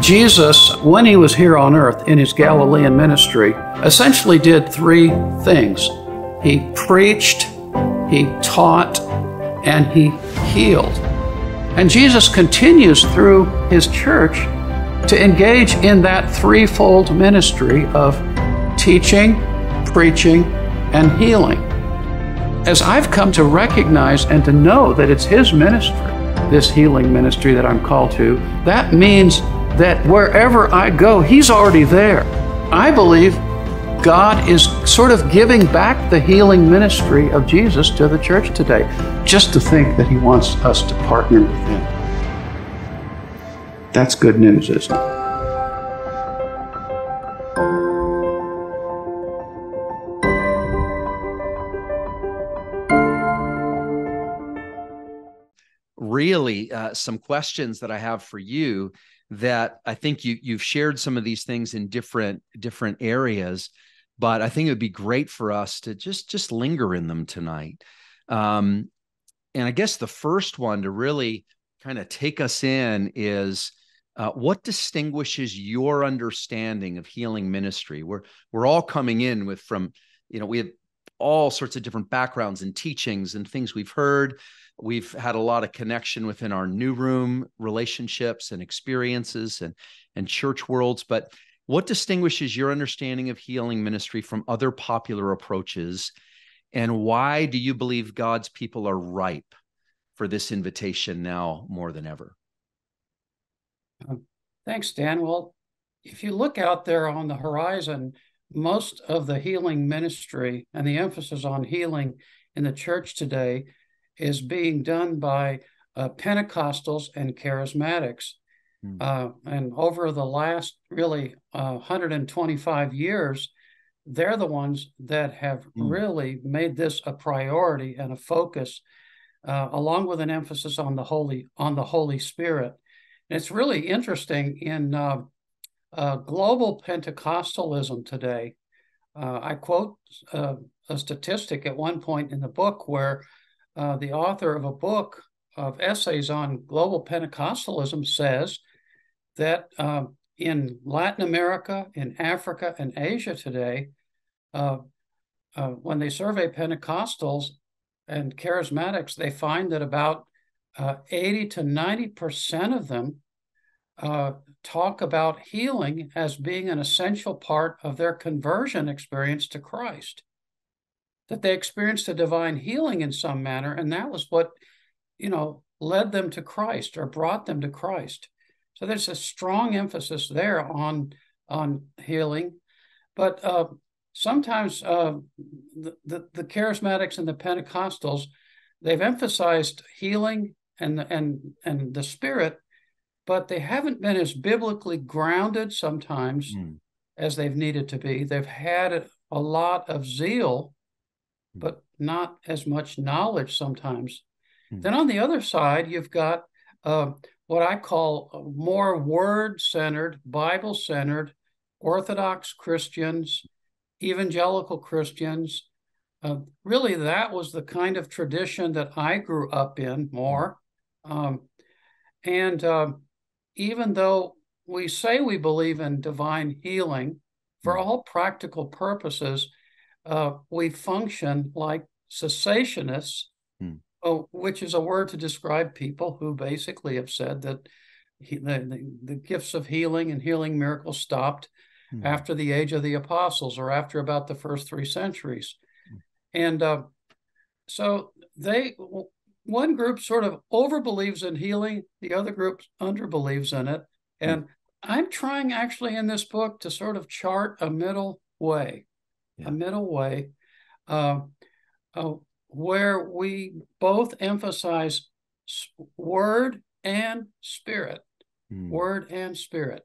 Jesus, when he was here on earth in his Galilean ministry, essentially did three things he preached, he taught, and he healed. And Jesus continues through his church to engage in that threefold ministry of teaching, preaching, and healing. As I've come to recognize and to know that it's his ministry, this healing ministry that I'm called to, that means that wherever I go, He's already there. I believe God is sort of giving back the healing ministry of Jesus to the church today. Just to think that He wants us to partner with Him. That's good news, isn't it? Really, uh, some questions that I have for you that I think you you've shared some of these things in different different areas, but I think it would be great for us to just just linger in them tonight. Um, and I guess the first one to really kind of take us in is uh, what distinguishes your understanding of healing ministry? We're we're all coming in with from you know we have all sorts of different backgrounds and teachings and things we've heard We've had a lot of connection within our new room relationships and experiences and, and church worlds. But what distinguishes your understanding of healing ministry from other popular approaches? And why do you believe God's people are ripe for this invitation now more than ever? Um, thanks, Dan. Well, if you look out there on the horizon, most of the healing ministry and the emphasis on healing in the church today is being done by uh, Pentecostals and charismatics. Mm. Uh, and over the last really uh, 125 years, they're the ones that have mm. really made this a priority and a focus, uh, along with an emphasis on the Holy on the Holy Spirit. And it's really interesting in uh, uh, global Pentecostalism today. I quote a statistic at one point in the book where uh, the author of a book of essays on global Pentecostalism, says that uh, in Latin America, in Africa, and Asia today, uh, uh, when they survey Pentecostals and charismatics, they find that about uh, 80 to 90% of them uh, talk about healing as being an essential part of their conversion experience to Christ that they experienced a divine healing in some manner, and that was what, you know, led them to Christ or brought them to Christ. So there's a strong emphasis there on on healing, but uh, sometimes uh, the, the, the charismatics and the Pentecostals they've emphasized healing and and and the Spirit, but they haven't been as biblically grounded sometimes mm. as they've needed to be. They've had a lot of zeal but not as much knowledge sometimes. Hmm. Then on the other side, you've got uh, what I call more word centered, Bible centered, Orthodox Christians, evangelical Christians. Uh, really, that was the kind of tradition that I grew up in more. Um, and uh, even though we say we believe in divine healing, for hmm. all practical purposes, uh, we function like cessationists, oh, which is a word to describe people who basically have said that he, the, the, the, gifts of healing and healing miracles stopped hmm. after the age of the apostles or after about the first three centuries. And uh, so they, one group sort of overbelieves in healing, the other group underbelieves in it. Hmm. And I'm trying actually in this book to sort of chart a middle way yeah. a middle way uh, uh, where we both emphasize word and spirit, mm. word and spirit.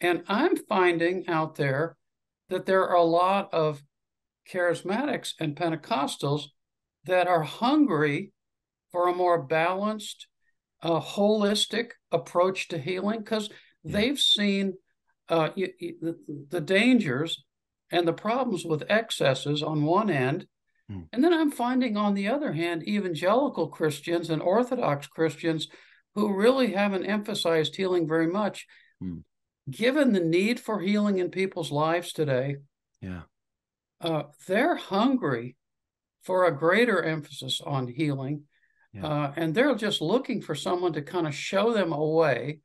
And I'm finding out there that there are a lot of charismatics and Pentecostals that are hungry for a more balanced, uh, holistic approach to healing because yeah. they've seen uh, the, dangers and the problems with excesses on one end. Hmm. And then I'm finding, on the other hand, evangelical Christians and Orthodox Christians who really haven't emphasized healing very much. Hmm. given the need for healing in people's lives today, Yeah. uh, they're hungry for a greater emphasis on healing. Yeah. Uh, and they're just looking for someone to kind of show them a way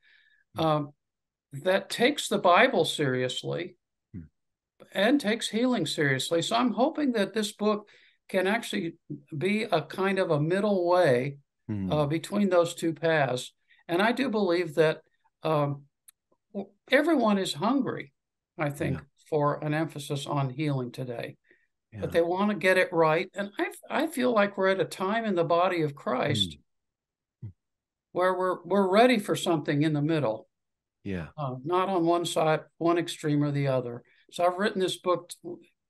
Hmm. um, that takes the Bible seriously Hmm. and takes healing seriously. So I'm hoping that this book can actually be a kind of a middle way Hmm. uh, between those two paths. And I do believe that um, everyone is hungry, I think, Yeah. for an emphasis on healing today. Yeah. But they want to get it right. And I, I feel like we're at a time in the body of Christ Mm. where we're, we're ready for something in the middle, yeah. uh, not on one side, one extreme or the other. So I've written this book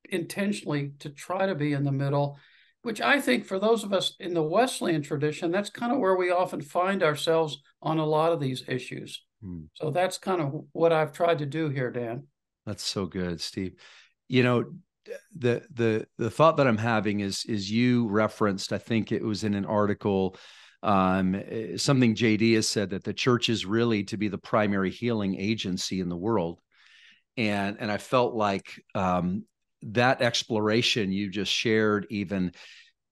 intentionally to try to be in the middle, which I think for those of us in the Wesleyan tradition, that's kind of where we often find ourselves on a lot of these issues. Hmm. So that's kind of what I've tried to do here, Dan. That's so good, Steve. You know, the the the thought that I'm having is is you referenced, I think it was in an article, um, eh, something JD has said that the church is really to be the primary healing agency in the world. And and I felt like um, that exploration you just shared even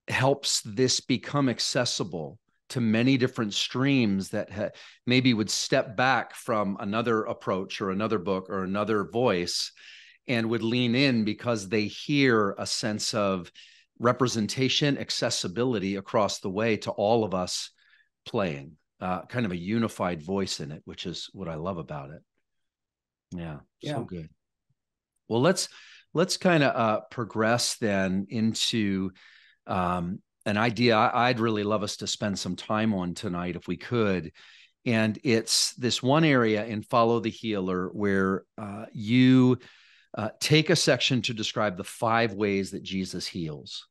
helps this become accessible to many different streams that ha- maybe would step back from another approach or another book or another voice and would lean in because they hear a sense of representation, accessibility across the way to all of us playing, uh, kind of a unified voice in it, which is what I love about it. Yeah, Yeah. so good. Well, let's let's kind of uh, progress then into um, an idea I'd really love us to spend some time on tonight, if we could. And it's this one area in Follow the Healer where uh, you uh, take a section to describe the five ways that Jesus heals.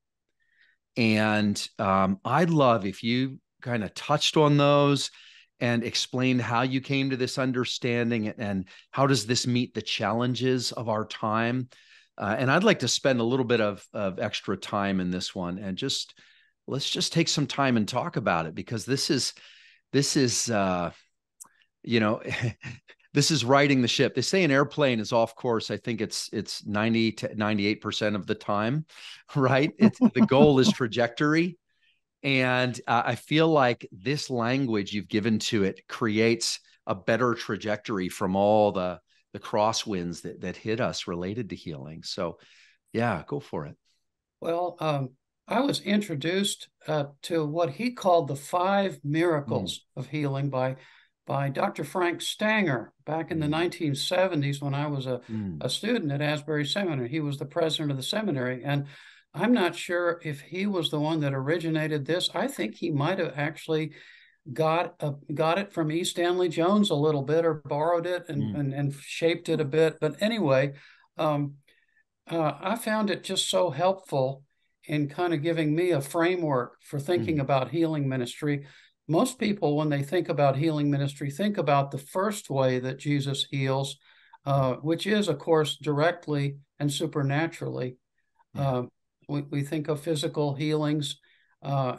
And um, I'd love if you kind of touched on those and explained how you came to this understanding and how does this meet the challenges of our time. Uh, and I'd like to spend a little bit of, of extra time in this one and just let's just take some time and talk about it because this is this is uh, you know this is riding the ship. They say an airplane is off course. I think it's it's 90 to 98% of the time, right? It's the goal is trajectory. And uh, I feel like this language you've given to it creates a better trajectory from all the the crosswinds that that hit us related to healing. So, yeah, go for it. Well, um, I was introduced uh, to what he called the five miracles of healing by by Dr. Frank Stanger back in the Mm. 1970s when I was a, Mm, a student at Asbury Seminary. He was the president of the seminary. And I'm not sure if he was the one that originated this. I think he might have actually got uh, got it from E. Stanley Jones a little bit or borrowed it and, Mm. and, and shaped it a bit. But anyway, um, uh, I found it just so helpful in kind of giving me a framework for thinking Mm. about healing ministry. Most people, when they think about healing ministry, think about the first way that Jesus heals, uh, which is, of course, directly and supernaturally. Uh, we, we think of physical healings. Uh,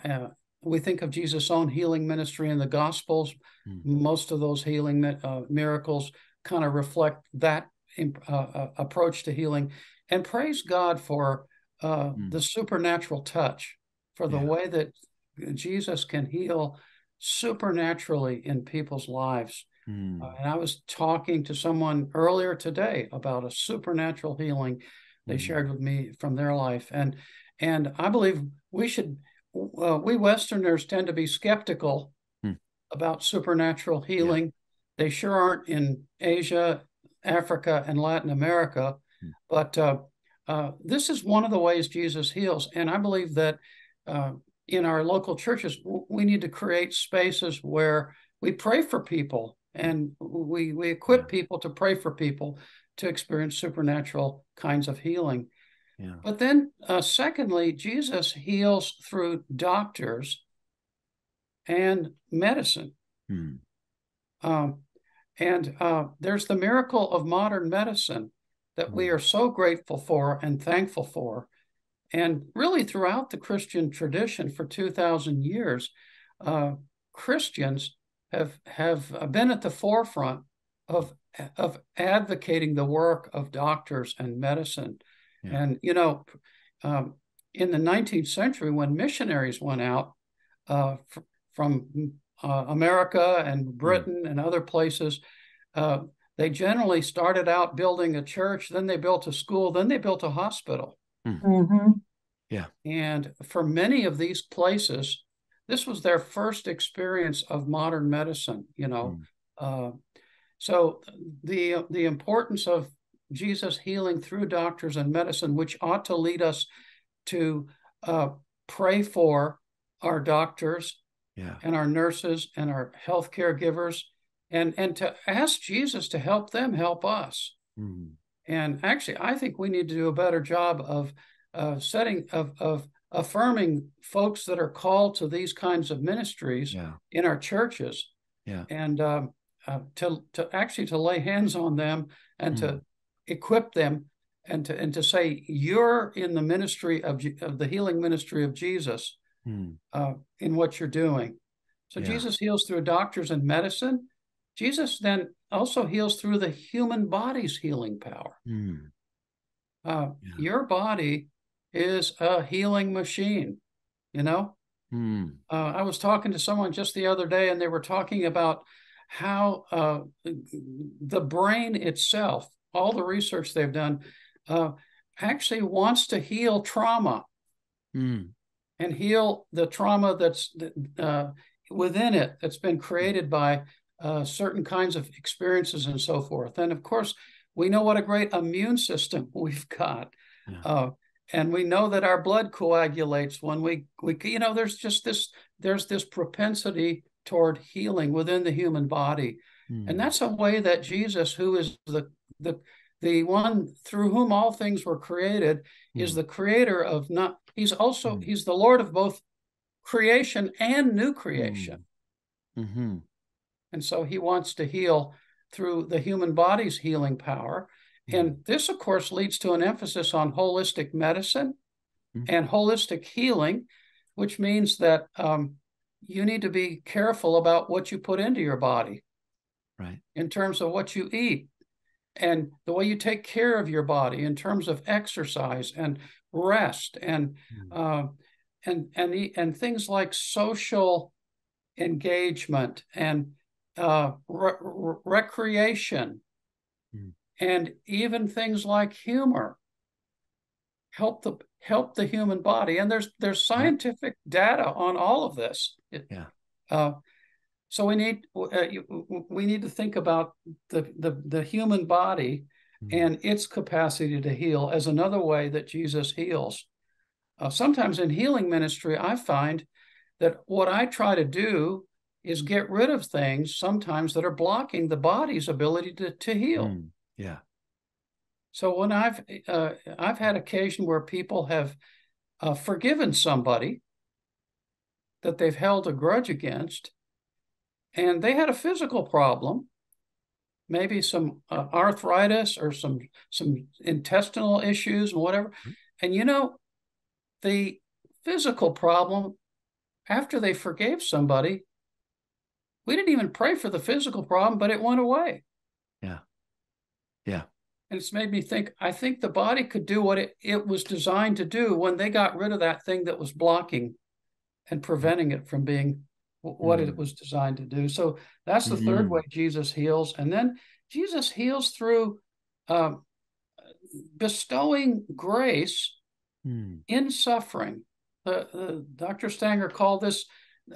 we think of Jesus' own healing ministry in the Gospels. Mm. Most of those healing uh, miracles kind of reflect that imp- uh, uh, approach to healing. And praise God for uh, Mm. the supernatural touch, for the Yeah. way that Jesus can heal supernaturally in people's lives. mm, Uh, and I was talking to someone earlier today about a supernatural healing they Mm. shared with me from their life, and and I believe we should. Uh, we Westerners tend to be skeptical Hmm. about supernatural healing. They sure aren't in Asia, Africa, and Latin America, Hmm. but uh, uh, this is one of the ways Jesus heals, and I believe that. In our local churches, we need to create spaces where we pray for people and we we equip Yeah. people to pray for people to experience supernatural kinds of healing. yeah. But then, uh, secondly, Jesus heals through doctors and medicine. Mm, Um, and uh, there's the miracle of modern medicine that we Mm. are so grateful for and thankful for. And really, throughout the Christian tradition for 2,000 years, uh, Christians have, have been at the forefront of of advocating the work of doctors and medicine. Yeah. And you know, um, in the 19th century, when missionaries went out uh, f- from uh, America and hmm. Britain mm. and other places, uh, they generally started out building a church, then they built a school, then they built a hospital. Hmm. Mm-hmm. Yeah. And for many of these places, this was their first experience of modern medicine, you know. Mm. so the the importance of Jesus healing through doctors and medicine, which ought to lead us to uh, pray for our doctors yeah. and our nurses and our health care givers and and to ask Jesus to help them help us. Mm-hmm. And actually, I think we need to do a better job of uh, setting of of affirming folks that are called to these kinds of ministries yeah. in our churches. Yeah. And um, uh, to to actually to lay hands on them and mm-hmm. to equip them and to and to say you're in the ministry of, of the healing ministry of Jesus mm. uh, in what you're doing. So yeah. Jesus heals through doctors and medicine. Jesus then also heals through the human body's healing power. Mm. Uh, yeah. Your body is a healing machine. You know, mm. uh, I was talking to someone just the other day, and they were talking about how uh, the brain itself, all the research they've done, uh, actually wants to heal trauma mm. and heal the trauma that's uh, within it that's been created by uh, certain kinds of experiences and so forth. And of course, we know what a great immune system we've got. Yeah. Uh, and we know that our blood coagulates when we, we you know there's just this there's this propensity toward healing within the human body mm. and that's a way that jesus who is the the the one through whom all things were created mm. is hmm. the creator of not he's also mm. he's the lord of both creation and new creation mm. mm-hmm. And so he wants to heal through the human body's healing power hmm. and this of course leads to an emphasis on holistic medicine hmm. and holistic healing which means that um, you need to be careful about what you put into your body right in terms of what you eat and the way you take care of your body in terms of exercise and rest and mm. uh, and and and things like social engagement and uh, re- recreation mm. and even things like humor help the help the human body and there's there's scientific yeah. data on all of this yeah uh, so we need uh, we need to think about the the, the human body mm-hmm. and its capacity to heal as another way that Jesus heals. Uh, sometimes in healing ministry, I find that what I try to do is get rid of things sometimes that are blocking the body's ability to, to heal. Mm, yeah. So when I've uh, I've had occasion where people have uh, forgiven somebody that they've held a grudge against, and they had a physical problem maybe some uh, arthritis or some some intestinal issues and whatever mm-hmm. and you know the physical problem after they forgave somebody we didn't even pray for the physical problem but it went away yeah yeah and it's made me think i think the body could do what it, it was designed to do when they got rid of that thing that was blocking and preventing it from being what mm. it was designed to do. So that's the mm-hmm. third way Jesus heals. And then Jesus heals through um, bestowing grace mm. in suffering. Uh, Dr. Stanger called this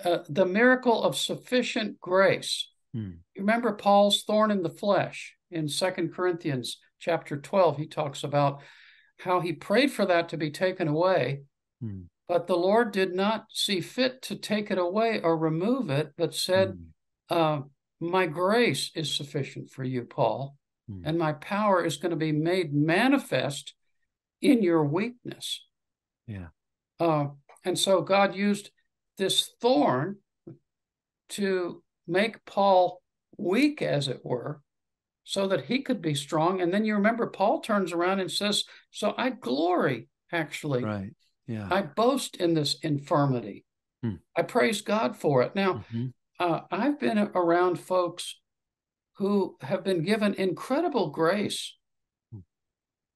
uh, the miracle of sufficient grace. Mm. You remember Paul's thorn in the flesh in Second Corinthians chapter 12. He talks about how he prayed for that to be taken away. Mm. But the Lord did not see fit to take it away or remove it, but said, mm. uh, My grace is sufficient for you, Paul, mm. and my power is going to be made manifest in your weakness. Yeah. Uh, and so God used this thorn to make Paul weak, as it were, so that he could be strong. And then you remember Paul turns around and says, So I glory actually right. Yeah. I boast in this infirmity. Hmm. I praise God for it. Now, mm-hmm. uh, I've been around folks who have been given incredible grace Hmm.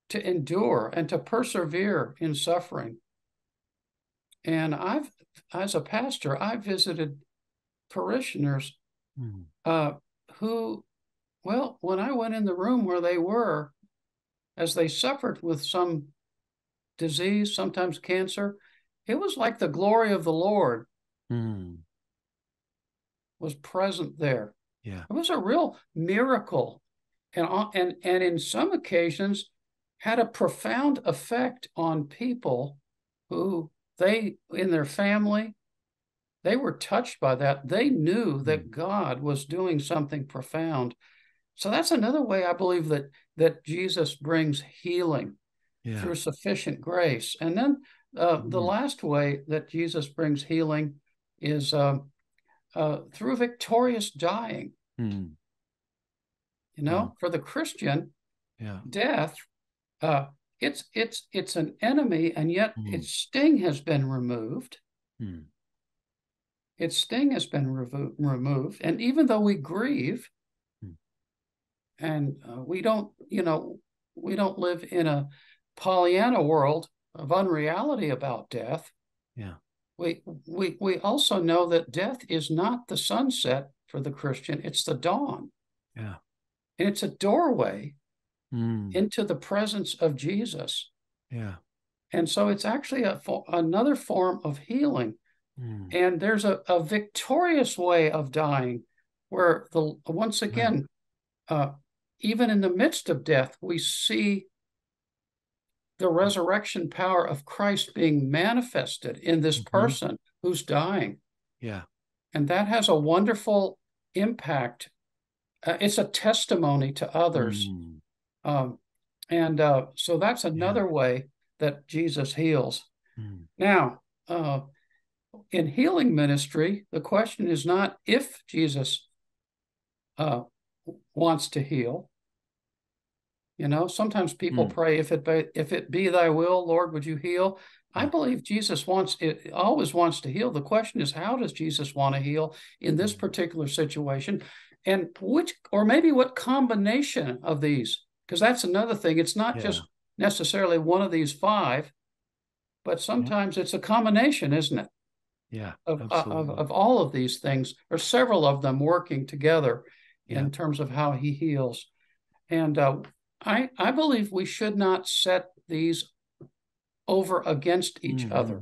to endure and to persevere in suffering. And I've, as a pastor, I visited parishioners Mm. uh, who, well, when I went in the room where they were, as they suffered with some disease, sometimes cancer, it was like the glory of the Lord Mm. was present there. Yeah. It was a real miracle, and and and in some occasions had a profound effect on people who they in their family they were touched by that. They knew that God was doing something profound. So that's another way I believe that that Jesus brings healing Yeah. through sufficient grace. And then uh, the Mhm. last way that Jesus brings healing is um, uh, through victorious dying. Mm. You know, for the Christian, Yeah. death, uh, it's it's it's an enemy, and yet Mhm. its sting has been removed. Mm. Its sting has been revo- removed, and even though we grieve, Hmm. and uh, we don't, you know, we don't live in a Pollyanna world of unreality about death. Yeah. We we we also know that death is not the sunset for the Christian; it's the dawn. Yeah. and it's a doorway Mm. into the presence of Jesus. Yeah. And so it's actually a another form of healing. Mm. And there's a, a victorious way of dying where the once again, uh, even in the midst of death, we see the resurrection power of Christ being manifested in this Mhm. person who's dying. Yeah. And that has a wonderful impact. Uh, it's a testimony to others. Mm. Um, and uh, so that's another way that Jesus heals. Mm. Now, uh, in healing ministry, the question is not if Jesus uh, wants to heal. You know, sometimes people Mm. pray, "If it be, if it be Thy will, Lord, would you heal?" I believe Jesus wants it always wants to heal. The question is, how does Jesus want to heal in this Mm. particular situation, and which, or maybe what combination of these? Because that's another thing. It's not Yeah. just necessarily one of these five, but sometimes it's a combination, isn't it? Yeah. Of, uh, of, of all of these things, or several of them working together Yeah. in terms of how he heals. And uh, I, I believe we should not set these over against each Mm, other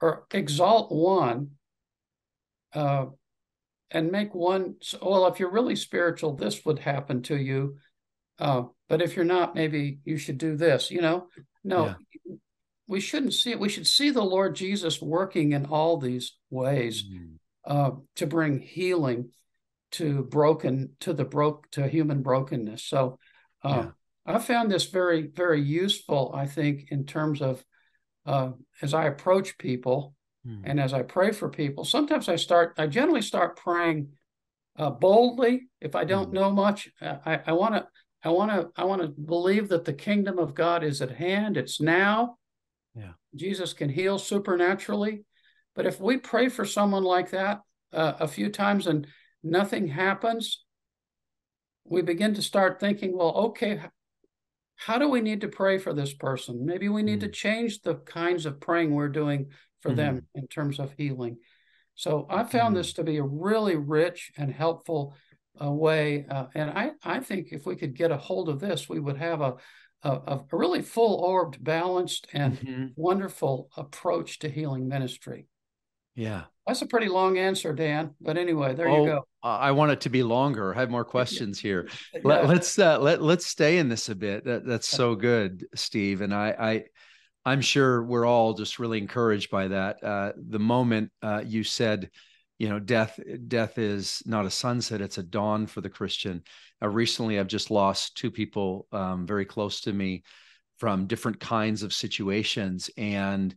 or exalt one uh, and make one, so- well, if you're really spiritual, this would happen to you. Uh, but if you're not, maybe you should do this, you know? No, we shouldn't see it. We should see the Lord Jesus working in all these ways Mm. uh, to bring healing to broken to the broke to human brokenness. So uh, I found this very very useful. I think in terms of uh, as I approach people Mm. and as I pray for people. Sometimes I start. I generally start praying uh, boldly if I don't Mhm. know much. I, I want to. I want to. I want to believe that the kingdom of God is at hand. It's now. Yeah. Jesus can heal supernaturally. But if we pray for someone like that uh, a few times and nothing happens, we begin to start thinking, well, okay, how do we need to pray for this person? Maybe we need to mm. change the kinds of praying we're doing for mm-hmm. them in terms of healing. So I found mm-hmm. this to be a really rich and helpful uh, way. Uh, and I, I think if we could get a hold of this, we would have a, a, a really full orbed, balanced, and Mhm. wonderful approach to healing ministry. Yeah. That's a pretty long answer, Dan. But anyway, there you Oh, go. I want it to be longer. I have more questions here. Yeah. Let, let's uh, let let's stay in this a bit. That, that's so good, Steve. And I, I I'm sure we're all just really encouraged by that. Uh, the moment uh, you said, you know, death death is not a sunset; it's a dawn for the Christian. Uh, recently, I've just lost two people um, very close to me from different kinds of situations, and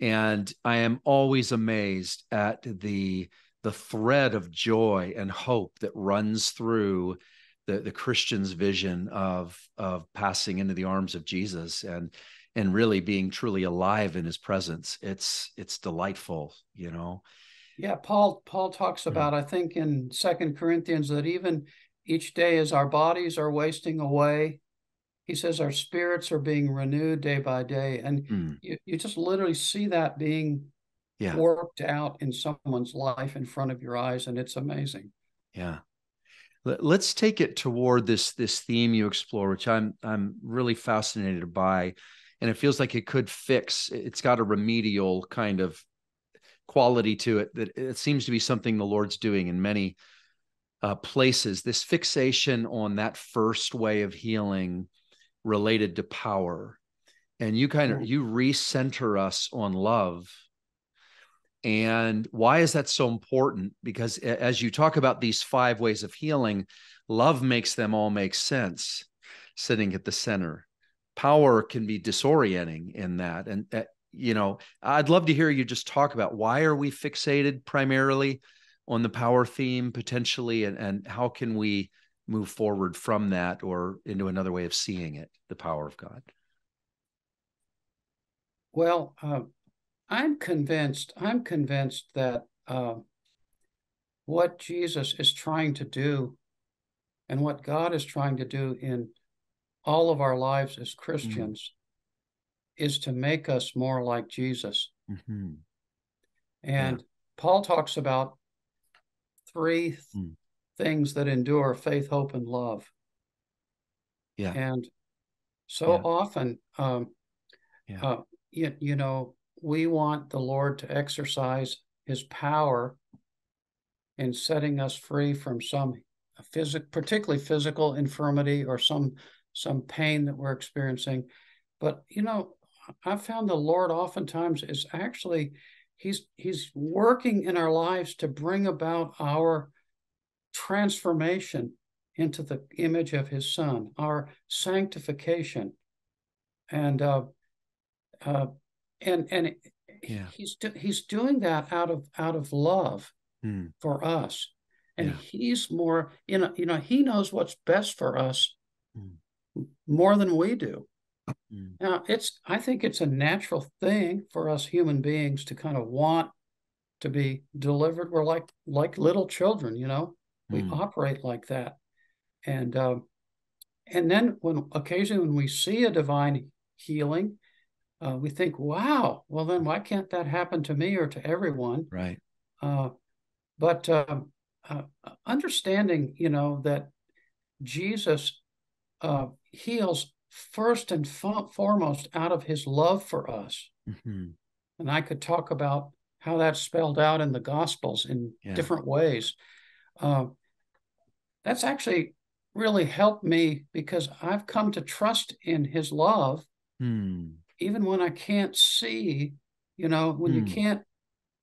and I am always amazed at the the thread of joy and hope that runs through the, the Christian's vision of of passing into the arms of Jesus and and really being truly alive in his presence. It's it's delightful, you know. Yeah, Paul Paul talks Hmm. about, I think in Second Corinthians, that even each day as our bodies are wasting away, he says our spirits are being renewed day by day. And mm. you, you just literally see that being yeah. worked out in someone's life in front of your eyes. And it's amazing. Yeah. Let's take it toward this this theme you explore, which I'm I'm really fascinated by, and it feels like it could fix. It's got a remedial kind of quality to it that it seems to be something the Lord's doing in many uh, places. This fixation on that first way of healing related to power, and you kind of you recenter us on love and why is that so important? Because as you talk about these five ways of healing, love makes them all make sense sitting at the center. Power can be disorienting in that. And, uh, you know, I'd love to hear you just talk about why are we fixated primarily on the power theme potentially, and, and how can we move forward from that or into another way of seeing it, the power of God? Well, uh, I'm convinced, I'm convinced that uh, what Jesus is trying to do and what God is trying to do in all of our lives as mm-hmm. Christians. Is to make us more like Jesus. Mm-hmm. And yeah. Paul talks about three mm. things that endure faith, hope, and love. Yeah. And so yeah. often, um, yeah. Uh, you, you know, we want the Lord to exercise his power in setting us free from some physical, particularly physical infirmity or some some pain that we're experiencing. But you know, I've found the Lord oftentimes is actually he's he's working in our lives to bring about our transformation into the image of his son, our sanctification. And uh, uh, and and yeah. he's do, he's doing that out of out of love mm. for us and yeah. he's more you know you know he knows what's best for us mm. more than we do mm. now it's i think it's a natural thing for us human beings to kind of want to be delivered we're like like little children you know we hmm. operate like that and um, and then when occasionally when we see a divine healing uh, we think, wow, well, then why can't that happen to me or to everyone? Right. Uh, but uh, uh understanding, you know, that Jesus uh, heals first and fo- foremost out of his love for us. Mm-hmm. And I could talk about how that's spelled out in the Gospels in yeah. different ways. Uh, that's actually really helped me because I've come to trust in his love. Mm even when I can't see, you know, when you hmm. can't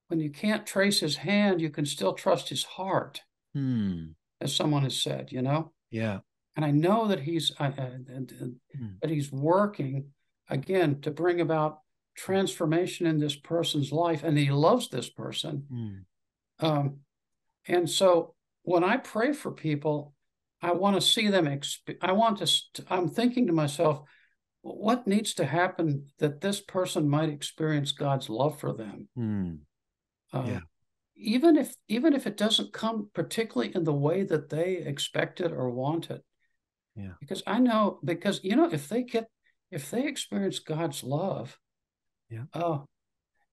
when you can't trace his hand, you can still trust his heart, hmm. as someone has said, you know. Yeah. And I know that he's uh, hmm. that he's working again to bring about transformation in this person's life, and he loves this person. Hmm. Um, and so when I pray for people, I want to see them. Exp- I want to. I'm thinking to myself what needs to happen that this person might experience God's love for them? Mm. Uh, yeah. Even if even if it doesn't come particularly in the way that they expect it or want it. Yeah. Because I know because you know if they get if they experience God's love, yeah. Uh,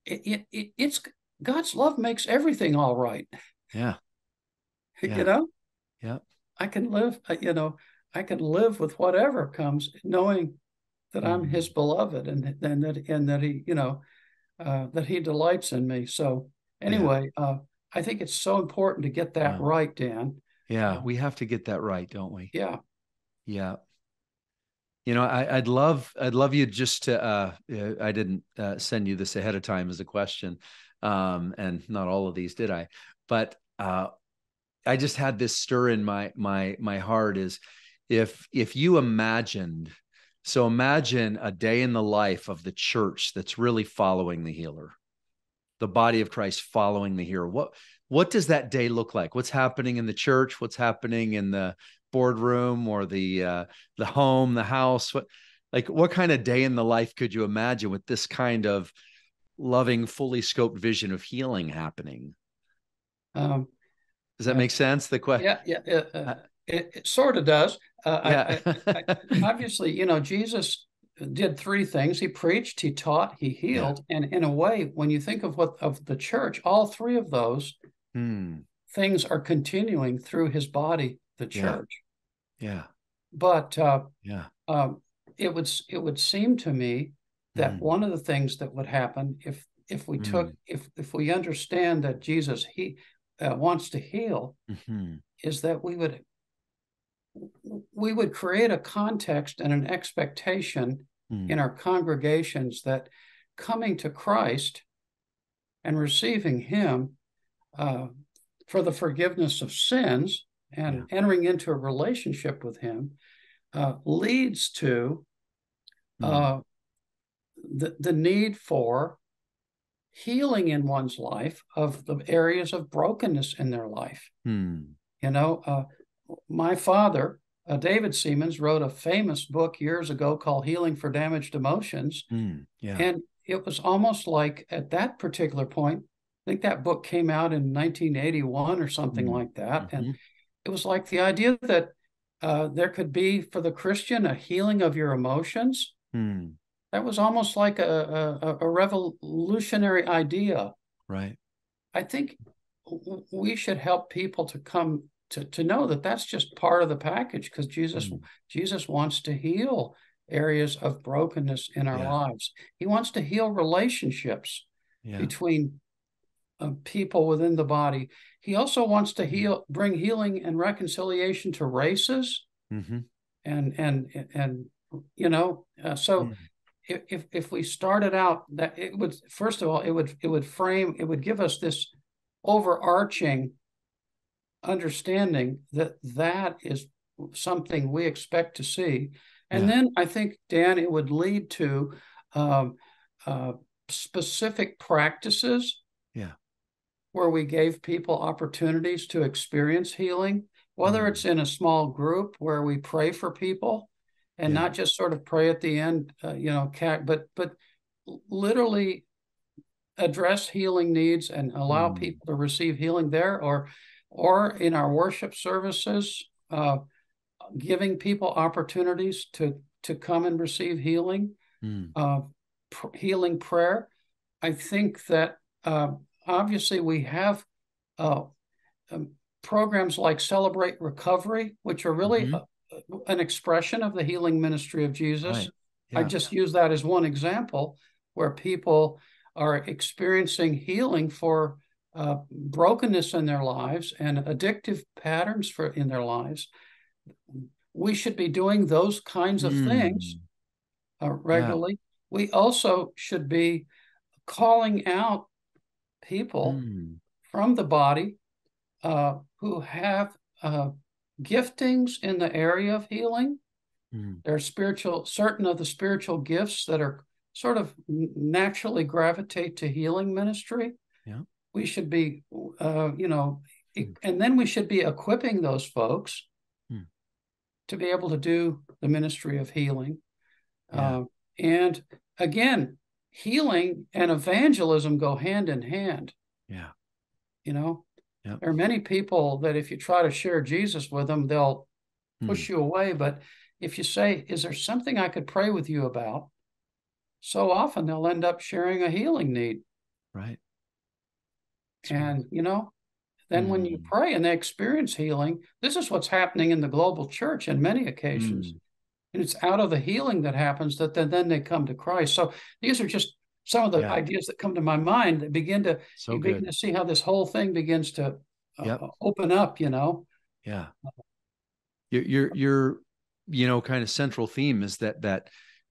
it, it, it it's God's love makes everything all right. Yeah. yeah. You know? Yeah. I can live, uh, you know, I can live with whatever comes knowing that I'm mm-hmm. his beloved and and that and that he you know uh, that he delights in me. So anyway, yeah. uh, I think it's so important to get that yeah. right, Dan. Yeah, we have to get that right, don't we? Yeah, yeah. You know, I, would love I'd love you just to. Uh, I didn't uh, send you this ahead of time as a question, um, and not all of these did I, but uh, I just had this stir in my my my heart is if if you imagined so imagine a day in the life of the church that's really following the healer, the body of Christ following the hero. What what does that day look like? What's happening in the church? What's happening in the boardroom or the uh, the home, the house? What like what kind of day in the life could you imagine with this kind of loving, fully scoped vision of healing happening? Um, Does that uh, make sense? The question. Yeah, yeah. Uh, It, it sort of does. Uh, Yeah. I, I, I, obviously, you know, Jesus did three things: he preached, he taught, he healed. And in a way, when you think of what of the church, all three of those Hmm. things are continuing through his body, the church. Yeah. But uh, Yeah. um, it would it would seem to me that Mm. one of the things that would happen if if we took if if we understand that Jesus he uh, wants to heal Mhm. is that we would we would create a context and an expectation Mm. in our congregations that coming to Christ and receiving Him uh, for the forgiveness of sins and entering into a relationship with Him uh, leads to Mm. uh, the, the need for healing in one's life of the areas of brokenness in their life. Hmm. You know, uh, my father, uh, David Seamands, wrote a famous book years ago called Healing for Damaged Emotions. Hmm. Yeah. And it was almost like at that particular point, I think that book came out in 1981 or something Mm. like that. And Mhm. It was like the idea that uh, there could be for the Christian a healing of your emotions. Hmm. That was almost like a, a, a revolutionary idea. Right. I think we should help people to come to, to know that that's just part of the package because Jesus Mm. Jesus wants to heal areas of brokenness in our Yeah. lives. He wants to heal relationships Yeah. between uh, people within the body. He also wants to heal, bring healing and reconciliation to races, hmm and and and you know. Uh, so Mm. if, if if we started out that it would first of all it would it would frame it would give us this overarching understanding that that is something we expect to see and Yeah. then i think dan it would lead to um, uh, specific practices Yeah. Where we gave people opportunities to experience healing whether Mm. it's in a small group where we pray for people and Yeah. not just sort of pray at the end uh, you know cat but but literally address healing needs and allow Mm. people to receive healing there or or in our worship services uh, giving people opportunities to to come and receive healing Mm. uh, pr- healing prayer i think that uh, obviously we have uh, um, programs like celebrate recovery which are really Mhm. a- an expression of the healing ministry of jesus Right. I just use that as one example where people are experiencing healing for uh, brokenness in their lives and addictive patterns for in their lives. We should be doing those kinds of things Mm. uh, regularly. We also should be calling out people Mm. from the body uh, who have uh, giftings in the area of healing Mm. there are spiritual certain of the spiritual gifts that are sort of naturally gravitate to healing ministry Yeah. we should be uh, you know Hmm. and then we should be equipping those folks Hmm. to be able to do the ministry of healing Yeah. uh, and again healing and evangelism go hand in hand Yeah. you know Yep. there are many people that if you try to share jesus with them they'll Mm. push you away. But if you say, Is there something I could pray with you about? So often they'll end up sharing a healing need. Right. That's right. And, you know, then when you Mm. pray and they experience healing, this is what's happening in the global church in many occasions. Mm. And it's out of the healing that happens that then, then they come to Christ. So these are just some of the Yeah. ideas that come to my mind that begin to So you begin to see how this whole thing begins to uh, Yep. open up, you know. Yeah. Your your your you know kind of central theme is that that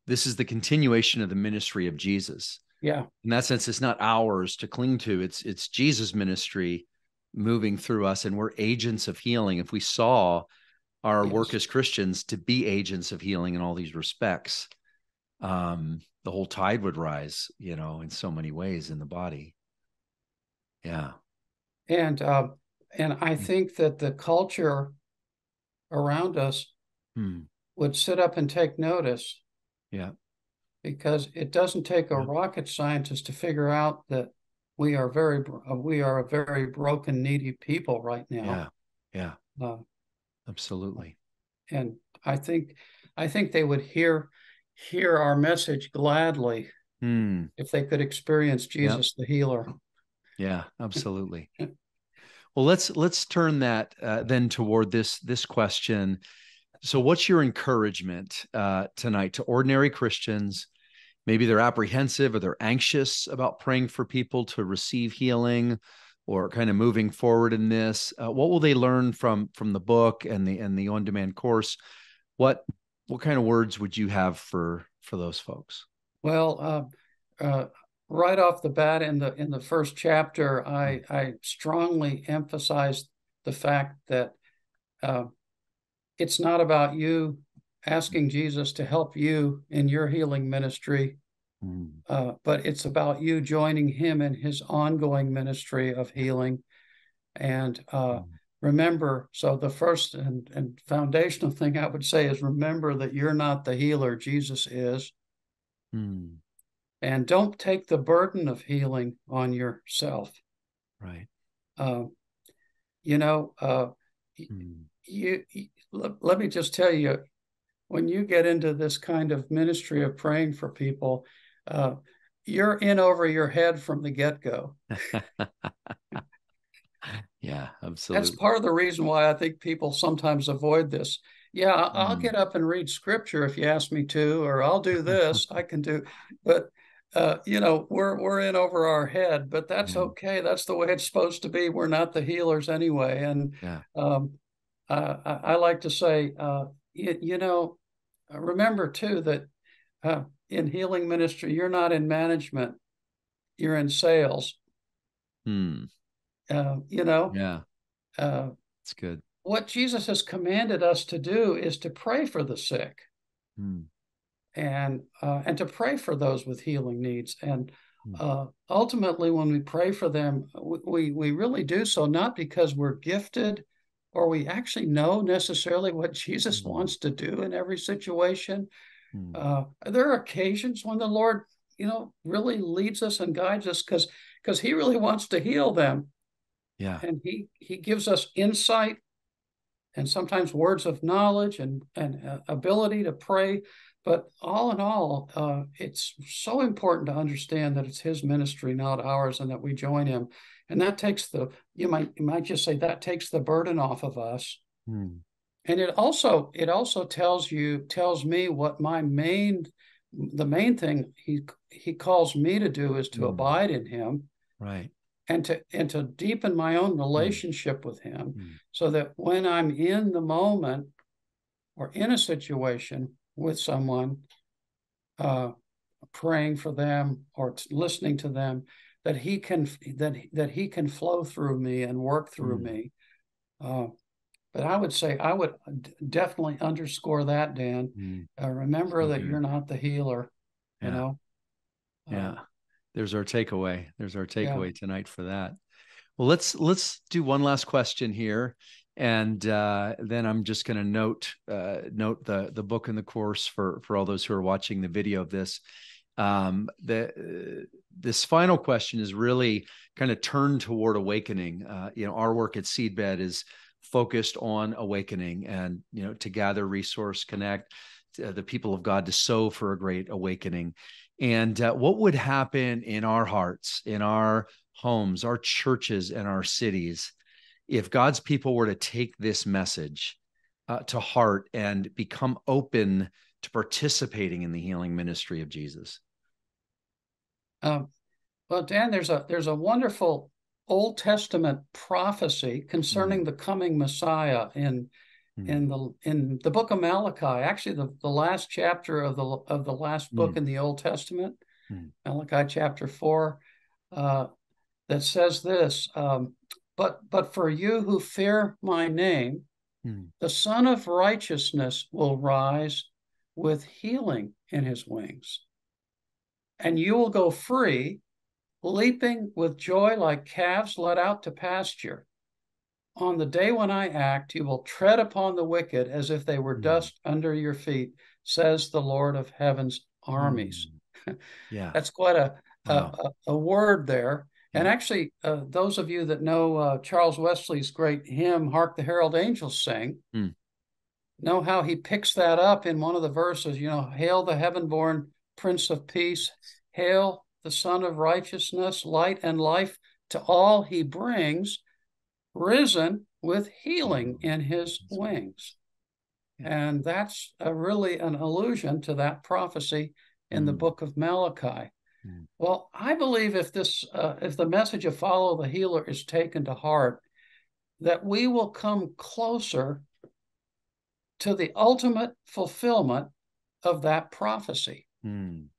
this is the continuation of the ministry of Jesus. Yeah. In that sense, it's not ours to cling to. It's it's Jesus' ministry moving through us, and we're agents of healing. If we saw our work as Christians to be agents of healing in all these respects, um, the whole tide would rise, you know, in so many ways in the body. Yeah. And uh, and I Mm. think that the culture around us Hmm. would sit up and take notice Yeah. because it doesn't take a Yeah. rocket scientist to figure out that we are very we are a very broken, needy people right Yeah. now. Yeah. Uh, Absolutely. And I think I think they would hear hear our message gladly Hmm. if they could experience Jesus the healer. Yeah, absolutely. well, let's let's turn that uh, then toward this this question. So, what's your encouragement uh, tonight to ordinary Christians? Maybe they're apprehensive or they're anxious about praying for people to receive healing, or kind of moving forward in this. Uh, what will they learn from from the book and the and the on demand course? What what kind of words would you have for for those folks? Well, uh, uh, right off the bat in the in the first chapter, I I strongly emphasized the fact that uh, it's not about you asking Jesus to help you in your healing ministry, mm. uh, but it's about you joining Him in His ongoing ministry of healing. And uh, mm. remember, so the first and, and foundational thing I would say is remember that you're not the healer; Jesus is. Mm and don't take the burden of healing on yourself. Right. Uh, you know, uh, mm. you, you let, let, me just tell you, when you get into this kind of ministry of praying for people, uh, you're in over your head from the get go. yeah, absolutely. That's part of the reason why I think people sometimes avoid this. Yeah, I'll mm. get up and read scripture if you ask me to, or I'll do this. I can do, but uh, you know, we're we're in over our head, but that's mm. okay. That's the way it's supposed to be. We're not the healers anyway. And yeah. um, uh, I, I, like to say, uh, you, you, know, remember too that uh, in healing ministry, you're not in management; you're in sales. Hmm. Uh, you know. Yeah. Uh, it's good. What Jesus has commanded us to do is to pray for the sick. Hmm and uh, and to pray for those with healing needs. And hmm. uh, ultimately, when we pray for them, we we really do so not because we're gifted or we actually know necessarily what Jesus mm. wants to do in every situation. Mm. Uh, there are occasions when the Lord, you know, really leads us and guides us because because He really wants to heal them. Yeah, and He He gives us insight and sometimes words of knowledge and and uh, ability to pray but all in all, uh, it's so important to understand that it's his ministry, not ours, and that we join him. And that takes the you might you might just say that takes the burden off of us. Hmm. And it also it also tells you tells me what my main the main thing he he calls me to do is to hmm. abide in him. Right. And to and to deepen my own hmm. relationship with him Hmm. so that when I'm in the moment or in a situation with someone, uh, praying for them or t- listening to them, that he can that that he can flow through me and work through Mm. me. Uh, but I would say I would definitely underscore that, Dan. Mm. Uh, remember that you're not the healer. You Yeah. know. Uh, Yeah. There's our takeaway. There's our Yeah. takeaway tonight for that. Well, let's let's do one last question here, and uh, then I'm just going to note uh, note the the book and the course for for all those who are watching the video of this. Um, the uh, this final question is really kind of turned toward awakening. Uh, you know, our work at Seedbed is focused on awakening, and you know, to gather, resource, connect uh, the people of God to sow for a great awakening. And uh, what would happen in our hearts, in our homes, our churches, and our cities if God's people were to take this message uh, to heart and become open to participating in the healing ministry of Jesus? Um, well, Dan, there's a there's a wonderful Old Testament prophecy concerning Mm. the coming Messiah in Mm. in the in the book of Malachi, actually the, the last chapter of the of the last book Mm. in the Old Testament, Mm. Malachi chapter four, uh, that says this: um, "But but for you who fear my name, Mm. the Son of Righteousness will rise with healing in his wings, and you will go free, leaping with joy like calves led out to pasture." On the day when I act, you will tread upon the wicked as if they were Mm. dust under your feet, says the Lord of heaven's armies. Mm. Yeah. That's quite a, Wow. a, a, word there. And actually, uh, those of you that know uh, Charles Wesley's great hymn, Hark the Herald Angels Sing, Hmm. know how he picks that up in one of the verses, you know, Hail the heaven born Prince of Peace, hail the Son of Righteousness, light and life to all he brings, risen with healing in his wings. And that's a, really an allusion to that prophecy in the Mm. book of Malachi. Mm. Well, I believe if this, uh, if the message of follow the healer is taken to heart, that we will come closer to the ultimate fulfillment of that prophecy. Mm.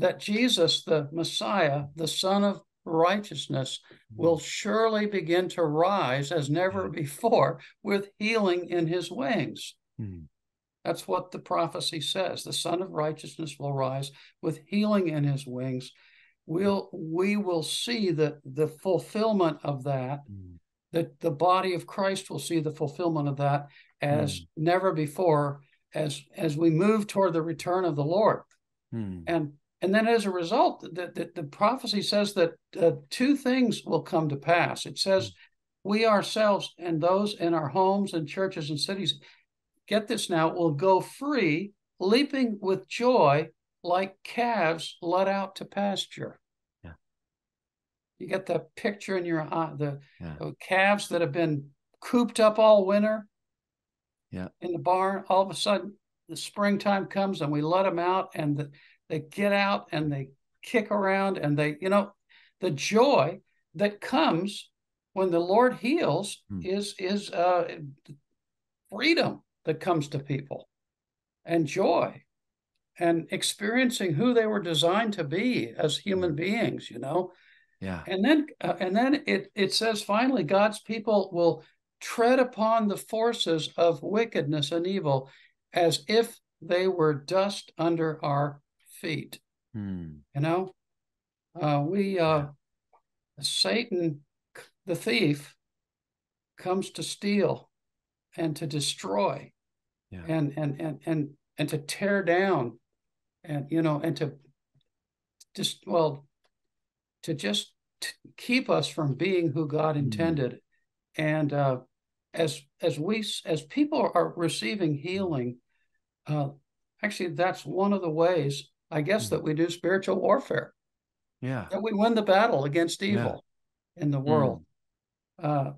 That Jesus, the Messiah, the Son of Righteousness, will surely begin to rise as never before with healing in his wings. Mm. That's what the prophecy says. The Son of Righteousness will rise with healing in his wings. We'll we will see the the fulfillment of that. Mm. That the body of Christ will see the fulfillment of that as never before, as as we move toward the return of the Lord. Mm. And and then as a result, the, the, the prophecy says that uh, two things will come to pass. It says we ourselves and those in our homes and churches and cities, get this now, will go free, leaping with joy like calves let out to pasture. Yeah. You get the picture in your eye, the, Yeah. the calves that have been cooped up all winter Yeah. in the barn. All of a sudden, the springtime comes and we let them out and the, they get out and they kick around and they, you know, the joy that comes when the Lord heals Hmm. is is uh, freedom that comes to people and joy and experiencing who they were designed to be as human beings, you know. Yeah. And then uh, and then it it says finally God's people will tread upon the forces of wickedness and evil as if they were dust under our feet. Mm. You know, uh, we uh, Satan, the thief, comes to steal and to destroy, Yeah. and and and and and to tear down, and you know, and to just well, to just t- keep us from being who God intended, and uh, as as we as people are receiving healing, uh, actually that's one of the ways I guess Mm. that we do spiritual warfare Yeah. that we win the battle against Yeah. evil in the world. Uh,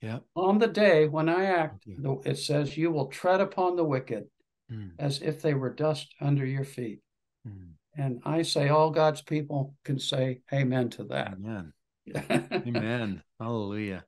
Yeah. on the day when I act, Yeah. it says, You will tread upon the wicked Mm. as if they were dust under your feet. Mm. And I say, all God's people can say amen to that. Amen. Amen. Hallelujah.